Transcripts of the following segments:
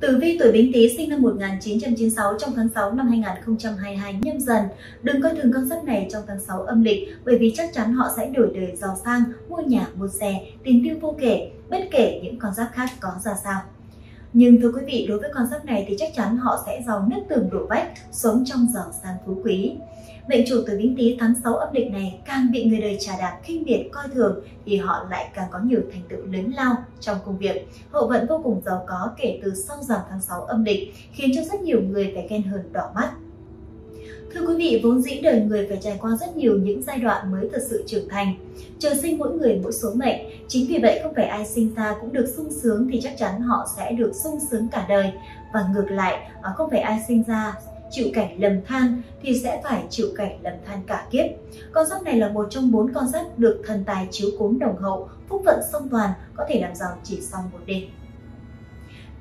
Tử vi tuổi Bính Tý sinh năm 1996 trong tháng 6 năm 2022 nhâm dần. Đừng coi thường con giáp này trong tháng 6 âm lịch bởi vì chắc chắn họ sẽ đổi đời giàu sang, mua nhà, mua xe, tiền tiêu vô kể, bất kể những con giáp khác có ra sao. Nhưng thưa quý vị, đối với con giáp này thì chắc chắn họ sẽ giàu nứt tường đổ vách, sống trong giàu sang phú quý. Mệnh chủ từ Bính Tý tháng 6 âm lịch này càng bị người đời trà đạp khinh biệt coi thường thì họ lại càng có nhiều thành tựu lớn lao trong công việc. Hậu vận vô cùng giàu có kể từ sau rằm tháng 6 âm lịch, khiến cho rất nhiều người phải ghen hờn đỏ mắt. Thưa quý vị, vốn dĩ đời người phải trải qua rất nhiều những giai đoạn mới thật sự trưởng thành. Trời sinh mỗi người mỗi số mệnh, chính vì vậy không phải ai sinh ra cũng được sung sướng thì chắc chắn họ sẽ được sung sướng cả đời. Và ngược lại, à, không phải ai sinh ra chịu cảnh lầm than thì sẽ phải chịu cảnh lầm than cả kiếp. Con giáp này là một trong bốn con giáp được thần tài chiếu cốm đồng hậu, phúc vận song toàn, có thể làm giàu chỉ sau một đêm.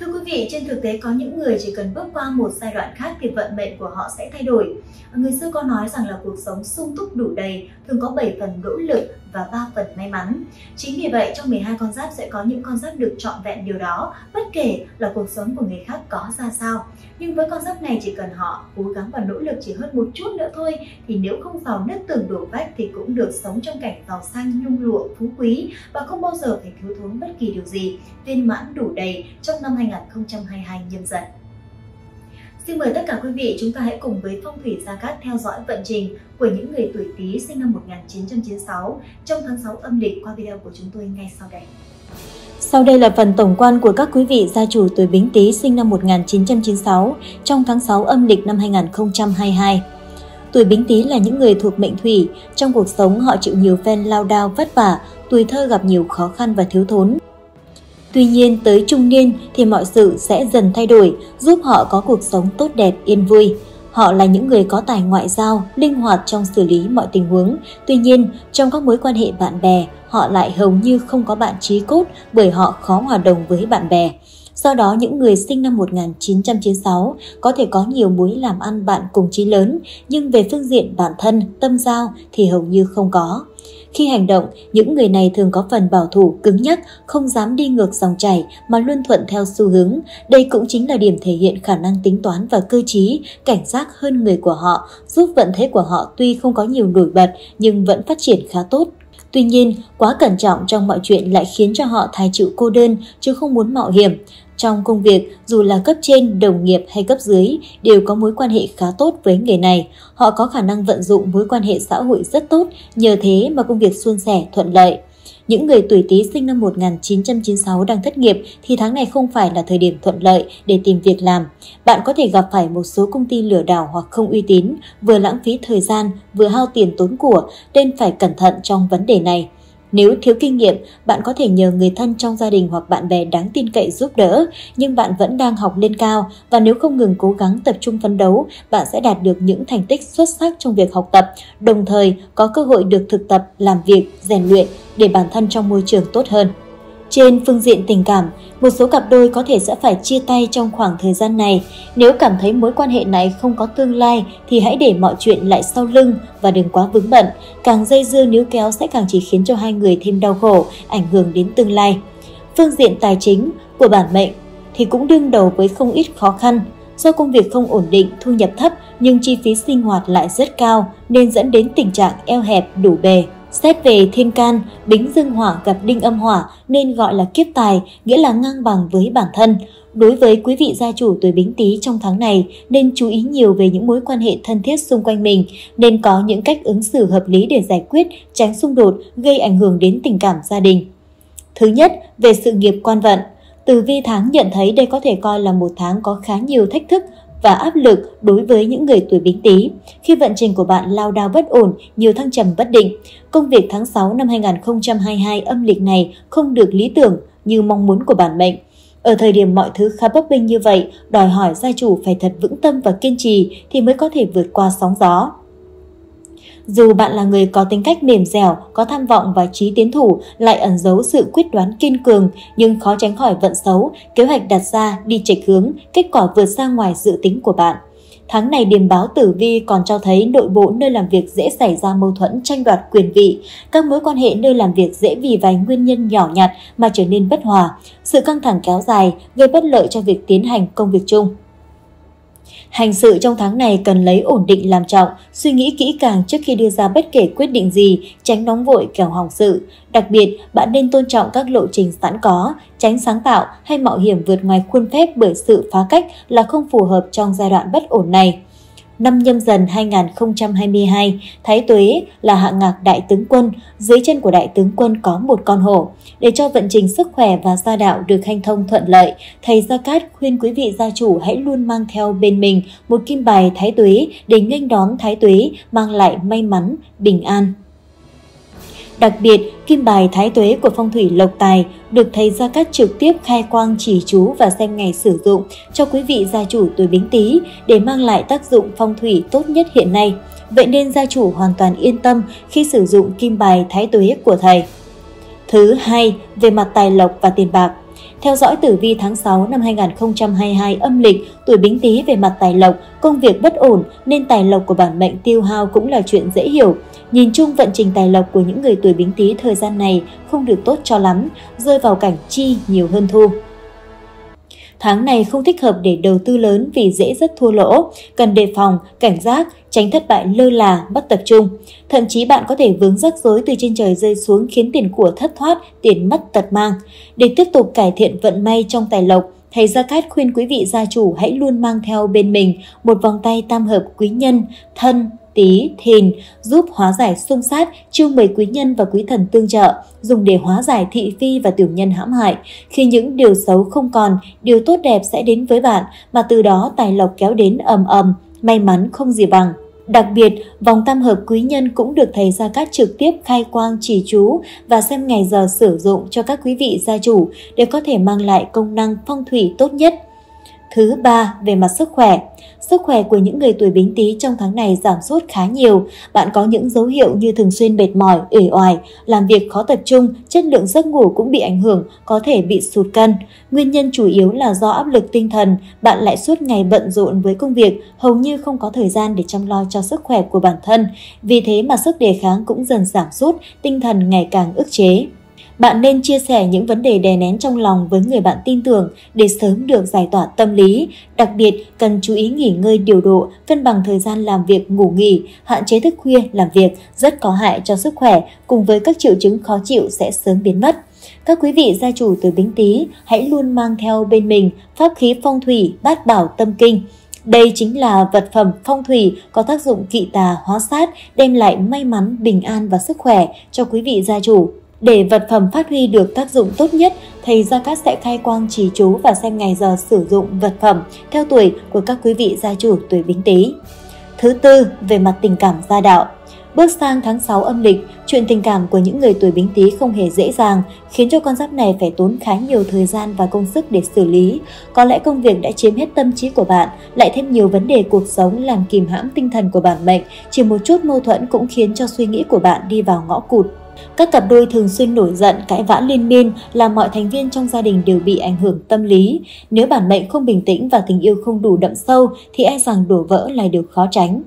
Thưa quý vị, trên thực tế có những người chỉ cần bước qua một giai đoạn khác thì vận mệnh của họ sẽ thay đổi. Người xưa có nói rằng là cuộc sống sung túc đủ đầy, thường có 7 phần nỗ lực và 3 phần may mắn. Chính vì vậy, trong 12 con giáp sẽ có những con giáp được trọn vẹn điều đó, bất kể là cuộc sống của người khác có ra sao. Nhưng với con giáp này chỉ cần họ cố gắng và nỗ lực chỉ hơn một chút nữa thôi, thì nếu không vào nứt tường đổ vách thì cũng được sống trong cảnh giàu sang nhung lụa phú quý và không bao giờ phải thiếu thốn bất kỳ điều gì, viên mãn đủ đầy trong năm 2022 nhâm dần. Xin mời tất cả quý vị chúng ta hãy cùng với Phong thủy Gia Cát theo dõi vận trình của những người tuổi Tý sinh năm 1996 trong tháng 6 âm lịch qua video của chúng tôi ngay sau đây. Sau đây là phần tổng quan của các quý vị gia chủ tuổi Bính Tý sinh năm 1996 trong tháng 6 âm lịch năm 2022. Tuổi Bính Tý là những người thuộc mệnh thủy, trong cuộc sống họ chịu nhiều phen lao đao vất vả, tuổi thơ gặp nhiều khó khăn và thiếu thốn. Tuy nhiên tới trung niên thì mọi sự sẽ dần thay đổi, giúp họ có cuộc sống tốt đẹp, yên vui. Họ là những người có tài ngoại giao, linh hoạt trong xử lý mọi tình huống. Tuy nhiên, trong các mối quan hệ bạn bè, họ lại hầu như không có bạn trí cốt bởi họ khó hòa đồng với bạn bè. Do đó, những người sinh năm 1996 có thể có nhiều mối làm ăn bạn cùng chí lớn, nhưng về phương diện bản thân, tâm giao thì hầu như không có. Khi hành động, những người này thường có phần bảo thủ, cứng nhắc, không dám đi ngược dòng chảy mà luôn thuận theo xu hướng. Đây cũng chính là điểm thể hiện khả năng tính toán và cơ trí, cảnh giác hơn người của họ, giúp vận thế của họ tuy không có nhiều nổi bật nhưng vẫn phát triển khá tốt. Tuy nhiên, quá cẩn trọng trong mọi chuyện lại khiến cho họ thái chịu cô đơn chứ không muốn mạo hiểm. Trong công việc, dù là cấp trên, đồng nghiệp hay cấp dưới, đều có mối quan hệ khá tốt với người này. Họ có khả năng vận dụng mối quan hệ xã hội rất tốt, nhờ thế mà công việc suôn sẻ, thuận lợi. Những người tuổi Tý sinh năm 1996 đang thất nghiệp thì tháng này không phải là thời điểm thuận lợi để tìm việc làm. Bạn có thể gặp phải một số công ty lừa đảo hoặc không uy tín, vừa lãng phí thời gian, vừa hao tiền tốn của, nên phải cẩn thận trong vấn đề này. Nếu thiếu kinh nghiệm, bạn có thể nhờ người thân trong gia đình hoặc bạn bè đáng tin cậy giúp đỡ, nhưng bạn vẫn đang học lên cao và nếu không ngừng cố gắng tập trung phấn đấu, bạn sẽ đạt được những thành tích xuất sắc trong việc học tập, đồng thời có cơ hội được thực tập, làm việc, rèn luyện để bản thân trong môi trường tốt hơn. Trên phương diện tình cảm, một số cặp đôi có thể sẽ phải chia tay trong khoảng thời gian này. Nếu cảm thấy mối quan hệ này không có tương lai thì hãy để mọi chuyện lại sau lưng và đừng quá vướng bận. Càng dây dưa níu kéo sẽ càng chỉ khiến cho hai người thêm đau khổ, ảnh hưởng đến tương lai. Phương diện tài chính của bản mệnh thì cũng đương đầu với không ít khó khăn. Do công việc không ổn định, thu nhập thấp nhưng chi phí sinh hoạt lại rất cao nên dẫn đến tình trạng eo hẹp đủ bề. Xét về thiên can, bính dương hỏa gặp đinh âm hỏa nên gọi là kiếp tài, nghĩa là ngang bằng với bản thân. Đối với quý vị gia chủ tuổi bính tý trong tháng này nên chú ý nhiều về những mối quan hệ thân thiết xung quanh mình, nên có những cách ứng xử hợp lý để giải quyết, tránh xung đột, gây ảnh hưởng đến tình cảm gia đình. Thứ nhất, về sự nghiệp quan vận. Từ vi tháng nhận thấy đây có thể coi là một tháng có khá nhiều thách thức, và áp lực đối với những người tuổi bính tý. Khi vận trình của bạn lao đao bất ổn, nhiều thăng trầm bất định, công việc tháng 6 năm 2022 âm lịch này không được lý tưởng như mong muốn của bản mệnh. Ở thời điểm mọi thứ khá bấp bênh như vậy, đòi hỏi gia chủ phải thật vững tâm và kiên trì thì mới có thể vượt qua sóng gió. Dù bạn là người có tính cách mềm dẻo, có tham vọng và trí tiến thủ, lại ẩn giấu sự quyết đoán kiên cường, nhưng khó tránh khỏi vận xấu, kế hoạch đặt ra đi chệch hướng, kết quả vượt ra ngoài dự tính của bạn. Tháng này điềm báo tử vi còn cho thấy nội bộ nơi làm việc dễ xảy ra mâu thuẫn tranh đoạt quyền vị. Các mối quan hệ nơi làm việc dễ vì vài nguyên nhân nhỏ nhặt mà trở nên bất hòa. Sự căng thẳng kéo dài gây bất lợi cho việc tiến hành công việc chung. Hành sự trong tháng này cần lấy ổn định làm trọng, suy nghĩ kỹ càng trước khi đưa ra bất kể quyết định gì, tránh nóng vội kẻo hỏng sự. Đặc biệt, bạn nên tôn trọng các lộ trình sẵn có, tránh sáng tạo hay mạo hiểm vượt ngoài khuôn phép bởi sự phá cách là không phù hợp trong giai đoạn bất ổn này năm nhâm dần 2022, Thái Tuế là hạng ngạc đại tướng quân, dưới chân của đại tướng quân có một con hổ. Để cho vận trình sức khỏe và gia đạo được hanh thông thuận lợi, thầy Gia Cát khuyên quý vị gia chủ hãy luôn mang theo bên mình một kim bài Thái Tuế để nghênh đón Thái Tuế mang lại may mắn, bình an. Đặc biệt, kim bài thái tuế của phong thủy lộc tài được thầy Gia Cát trực tiếp khai quang chỉ chú và xem ngày sử dụng cho quý vị gia chủ tuổi bính tý để mang lại tác dụng phong thủy tốt nhất hiện nay. Vậy nên gia chủ hoàn toàn yên tâm khi sử dụng kim bài thái tuế của thầy. Thứ hai, về mặt tài lộc và tiền bạc. Theo dõi tử vi tháng 6 năm 2022 âm lịch, tuổi Bính Tý về mặt tài lộc, công việc bất ổn nên tài lộc của bản mệnh tiêu hao cũng là chuyện dễ hiểu. Nhìn chung vận trình tài lộc của những người tuổi Bính Tý thời gian này không được tốt cho lắm, rơi vào cảnh chi nhiều hơn thu. Tháng này không thích hợp để đầu tư lớn vì dễ rất thua lỗ, cần đề phòng, cảnh giác, tránh thất bại lơ là, bất tập trung. Thậm chí bạn có thể vướng rắc rối từ trên trời rơi xuống khiến tiền của thất thoát, tiền mất tật mang. Để tiếp tục cải thiện vận may trong tài lộc, Thầy Gia Cát khuyên quý vị gia chủ hãy luôn mang theo bên mình một vòng tay tam hợp quý nhân, thân, tí, thìn, giúp hóa giải xung sát, chiêu mời quý nhân và quý thần tương trợ, dùng để hóa giải thị phi và tiểu nhân hãm hại. Khi những điều xấu không còn, điều tốt đẹp sẽ đến với bạn, mà từ đó tài lộc kéo đến ầm ầm, may mắn không gì bằng. Đặc biệt, vòng tam hợp quý nhân cũng được thầy Gia Cát trực tiếp khai quang chỉ chú và xem ngày giờ sử dụng cho các quý vị gia chủ để có thể mang lại công năng phong thủy tốt nhất. Thứ ba, về mặt sức khỏe. Sức khỏe của những người tuổi bính tý trong tháng này giảm sút khá nhiều. Bạn có những dấu hiệu như thường xuyên mệt mỏi, uể oải, làm việc khó tập trung, chất lượng giấc ngủ cũng bị ảnh hưởng, có thể bị sụt cân. Nguyên nhân chủ yếu là do áp lực tinh thần, bạn lại suốt ngày bận rộn với công việc, hầu như không có thời gian để chăm lo cho sức khỏe của bản thân. Vì thế mà sức đề kháng cũng dần giảm sút, tinh thần ngày càng ức chế. Bạn nên chia sẻ những vấn đề đè nén trong lòng với người bạn tin tưởng để sớm được giải tỏa tâm lý. Đặc biệt, cần chú ý nghỉ ngơi điều độ, cân bằng thời gian làm việc ngủ nghỉ, hạn chế thức khuya làm việc rất có hại cho sức khỏe cùng với các triệu chứng khó chịu sẽ sớm biến mất. Các quý vị gia chủ tuổi Bính Tý hãy luôn mang theo bên mình pháp khí phong thủy bát bảo tâm kinh. Đây chính là vật phẩm phong thủy có tác dụng kỵ tà hóa sát, đem lại may mắn, bình an và sức khỏe cho quý vị gia chủ. Để vật phẩm phát huy được tác dụng tốt nhất, thầy Gia Cát sẽ khai quang trì chú và xem ngày giờ sử dụng vật phẩm theo tuổi của các quý vị gia chủ tuổi Bính Tý. Thứ tư, về mặt tình cảm gia đạo. Bước sang tháng 6 âm lịch, chuyện tình cảm của những người tuổi Bính Tý không hề dễ dàng, khiến cho con giáp này phải tốn khá nhiều thời gian và công sức để xử lý. Có lẽ công việc đã chiếm hết tâm trí của bạn, lại thêm nhiều vấn đề cuộc sống làm kìm hãm tinh thần của bản mệnh, chỉ một chút mâu thuẫn cũng khiến cho suy nghĩ của bạn đi vào ngõ cụt. Các cặp đôi thường xuyên nổi giận, cãi vã liên miên làm mọi thành viên trong gia đình đều bị ảnh hưởng tâm lý. Nếu bản mệnh không bình tĩnh và tình yêu không đủ đậm sâu thì e rằng đổ vỡ là điều khó tránh.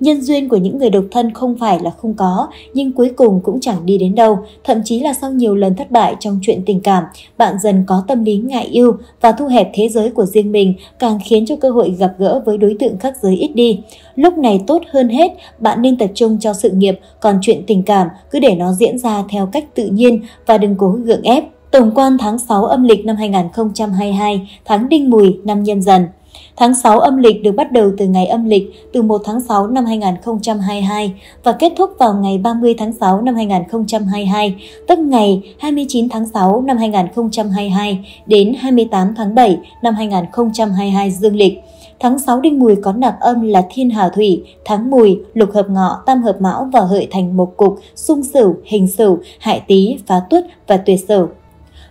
Nhân duyên của những người độc thân không phải là không có, nhưng cuối cùng cũng chẳng đi đến đâu. Thậm chí là sau nhiều lần thất bại trong chuyện tình cảm, bạn dần có tâm lý ngại yêu và thu hẹp thế giới của riêng mình, càng khiến cho cơ hội gặp gỡ với đối tượng khác giới ít đi. Lúc này tốt hơn hết, bạn nên tập trung cho sự nghiệp, còn chuyện tình cảm cứ để nó diễn diễn ra theo cách tự nhiên và đừng cố gượng ép. Tổng quan tháng 6 âm lịch năm 2022, tháng Đinh Mùi năm Nhâm Dần. Tháng 6 âm lịch được bắt đầu từ ngày âm lịch từ 1 tháng 6 năm 2022 và kết thúc vào ngày 30 tháng 6 năm 2022, tức ngày 29 tháng 6 năm 2022 đến 28 tháng 7 năm 2022 dương lịch. Tháng 6 đinh mùi có nạp âm là thiên hà thủy, tháng mùi, lục hợp ngọ, tam hợp mão và hợi thành một cục, xung sửu, hình sửu, hại tý, phá tuất và tuyệt sửu.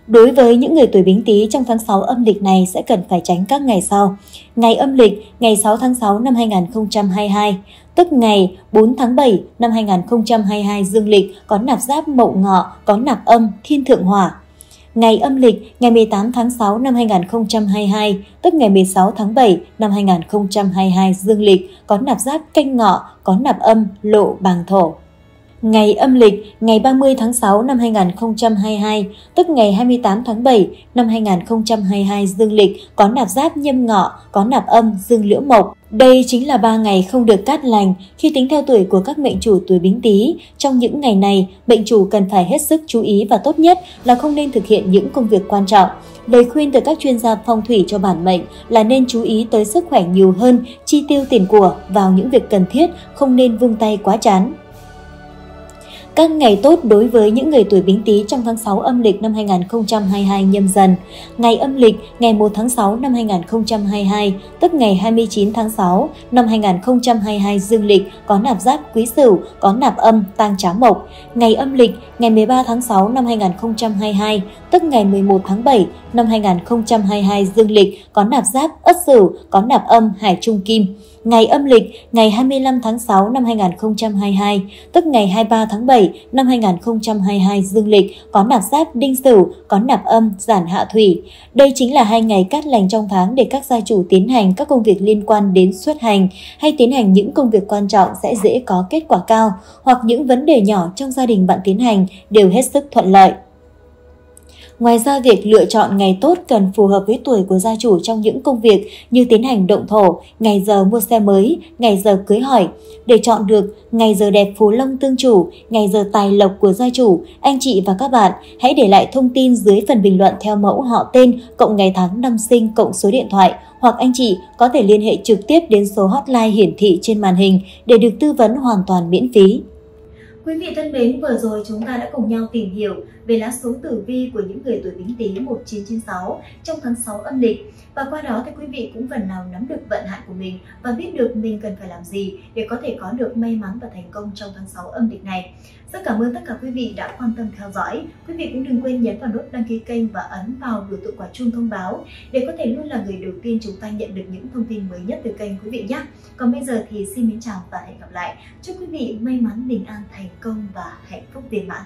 Đối với những người tuổi Bính Tý trong tháng 6 âm lịch này sẽ cần phải tránh các ngày sau. Ngày âm lịch ngày 6 tháng 6 năm 2022, tức ngày 4 tháng 7 năm 2022 dương lịch có nạp giáp mậu ngọ, có nạp âm thiên thượng hỏa. Ngày âm lịch ngày 18 tháng 6 năm 2022, tức ngày 16 tháng 7 năm 2022 dương lịch có nạp giáp canh ngọ, có nạp âm lộ bàng thổ. Ngày âm lịch ngày 30 tháng 6 năm 2022, tức ngày 28 tháng 7 năm 2022 dương lịch có nạp giáp nhâm ngọ, có nạp âm dương liễu mộc. Đây chính là 3 ngày không được cát lành khi tính theo tuổi của các mệnh chủ tuổi bính tý. Trong những ngày này, mệnh chủ cần phải hết sức chú ý và tốt nhất là không nên thực hiện những công việc quan trọng. Lời khuyên từ các chuyên gia phong thủy cho bản mệnh là nên chú ý tới sức khỏe nhiều hơn, chi tiêu tiền của vào những việc cần thiết, không nên vung tay quá chán. Các ngày tốt đối với những người tuổi Bính Tý trong tháng 6 âm lịch năm 2022 nhâm dần. Ngày âm lịch ngày 1 tháng 6 năm 2022, tức ngày 29 tháng 6 năm 2022 dương lịch có nạp giáp quý sửu, có nạp âm tang trá mộc. Ngày âm lịch ngày 13 tháng 6 năm 2022, tức ngày 11 tháng 7 năm 2022 dương lịch có nạp giáp ất sửu, có nạp âm hải trung kim. Ngày âm lịch ngày 25 tháng 6 năm 2022, tức ngày 23 tháng 7 năm 2022 dương lịch có nạp giáp đinh sửu, có nạp âm giản hạ thủy. Đây chính là hai ngày cát lành trong tháng để các gia chủ tiến hành các công việc liên quan đến xuất hành hay tiến hành những công việc quan trọng sẽ dễ có kết quả cao hoặc những vấn đề nhỏ trong gia đình bạn tiến hành đều hết sức thuận lợi. Ngoài ra, việc lựa chọn ngày tốt cần phù hợp với tuổi của gia chủ trong những công việc như tiến hành động thổ, ngày giờ mua xe mới, ngày giờ cưới hỏi. Để chọn được ngày giờ đẹp phú long tương chủ, ngày giờ tài lộc của gia chủ, anh chị và các bạn hãy để lại thông tin dưới phần bình luận theo mẫu họ tên, cộng ngày tháng năm sinh, cộng số điện thoại hoặc anh chị có thể liên hệ trực tiếp đến số hotline hiển thị trên màn hình để được tư vấn hoàn toàn miễn phí. Quý vị thân mến, vừa rồi chúng ta đã cùng nhau tìm hiểu về lá số tử vi của những người tuổi Bính Tý 1996 trong tháng 6 âm lịch. Và qua đó thì quý vị cũng phần nào nắm được vận hạn của mình và biết được mình cần phải làm gì để có thể có được may mắn và thành công trong tháng 6 âm lịch này. Rất cảm ơn tất cả quý vị đã quan tâm theo dõi. Quý vị cũng đừng quên nhấn vào nút đăng ký kênh và ấn vào biểu tượng quả chuông thông báo để có thể luôn là người đầu tiên chúng ta nhận được những thông tin mới nhất từ kênh quý vị nhé. Còn bây giờ thì xin mến chào và hẹn gặp lại. Chúc quý vị may mắn, bình an, thành công và hạnh phúc viên mãn.